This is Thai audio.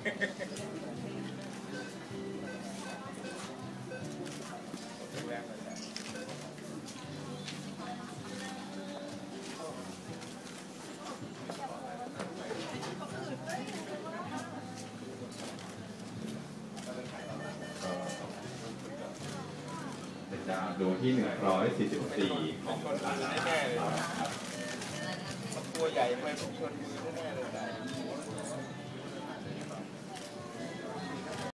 ดาวงที่ 144 ของคนมือแน่เลยตัวใหญ่ไปชนมือแน่เลย